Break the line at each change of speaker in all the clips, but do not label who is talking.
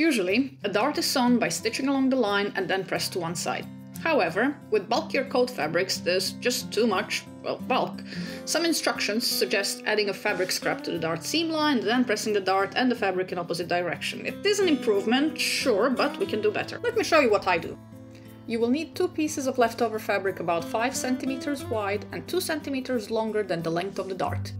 Usually, a dart is sewn by stitching along the line and then pressed to one side. However, with bulkier coat fabrics there's just too much, well, bulk. Some instructions suggest adding a fabric scrap to the dart seam line, then pressing the dart and the fabric in opposite direction. It is an improvement, sure, but we can do better. Let me show you what I do. You will need two pieces of leftover fabric about 5 centimeters wide and 2 centimeters longer than the length of the dart.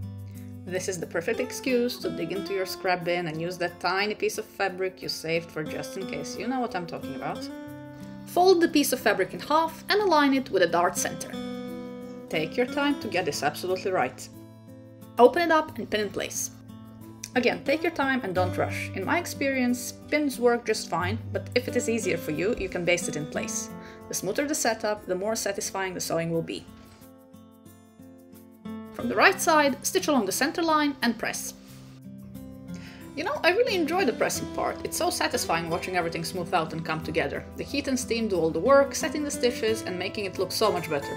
This is the perfect excuse to dig into your scrap bin and use that tiny piece of fabric you saved for just in case. You know what I'm talking about. Fold the piece of fabric in half and align it with a dart center. Take your time to get this absolutely right. Open it up and pin in place. Again, take your time and don't rush. In my experience, pins work just fine, but if it is easier for you, you can baste it in place. The smoother the setup, the more satisfying the sewing will be. From the right side, stitch along the center line and press. You know, I really enjoy the pressing part. It's so satisfying watching everything smooth out and come together. The heat and steam do all the work, setting the stitches and making it look so much better.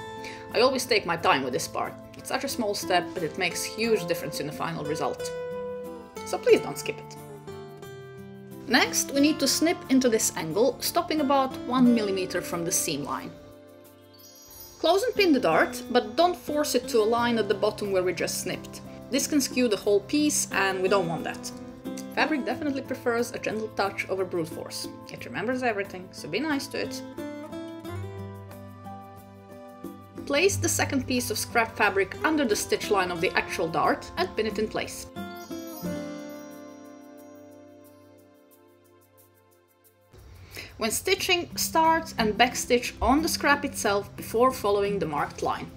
I always take my time with this part. It's such a small step, but it makes huge difference in the final result. So please don't skip it. Next, we need to snip into this angle, stopping about 1mm from the seam line. Close and pin the dart, but don't force it to align at the bottom where we just snipped. This can skew the whole piece and we don't want that. Fabric definitely prefers a gentle touch over brute force. It remembers everything, so be nice to it. Place the second piece of scrap fabric under the stitch line of the actual dart and pin it in place. When stitching, start and backstitch on the scrap itself before following the marked line.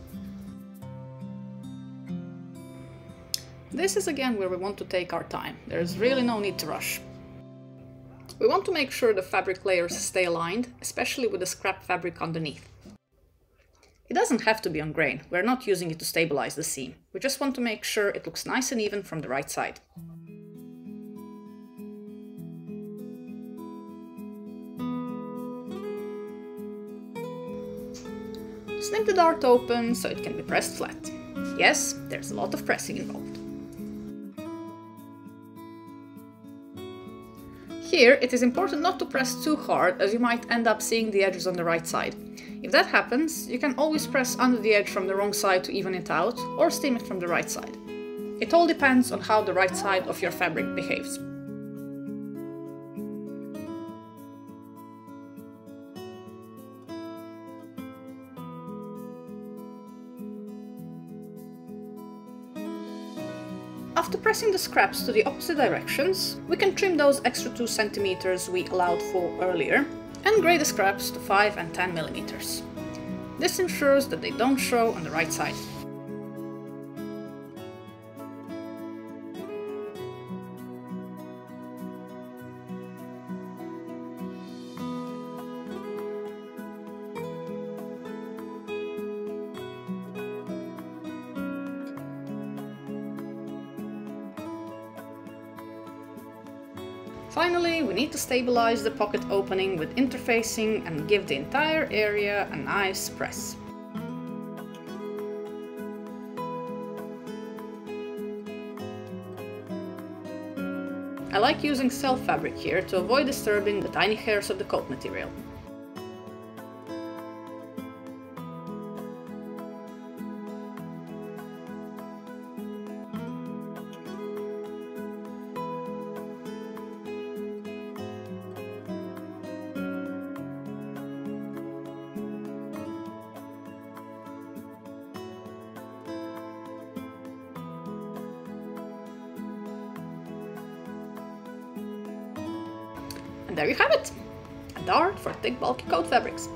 This is again where we want to take our time. There's really no need to rush. We want to make sure the fabric layers stay aligned, especially with the scrap fabric underneath. It doesn't have to be on grain, we're not using it to stabilize the seam. We just want to make sure it looks nice and even from the right side. Snip the dart open so it can be pressed flat. Yes, there's a lot of pressing involved. Here, it is important not to press too hard as you might end up seeing the edges on the right side. If that happens, you can always press under the edge from the wrong side to even it out, or steam it from the right side. It all depends on how the right side of your fabric behaves. After pressing the scraps to the opposite directions, we can trim those extra 2 cm we allowed for earlier and grade the scraps to 5 and 10 mm. This ensures that they don't show on the right side. Finally, we need to stabilize the pocket opening with interfacing and give the entire area a nice press. I like using self fabric here to avoid disturbing the tiny hairs of the coat material. And there you have it! A dart for thick bulky coat fabrics.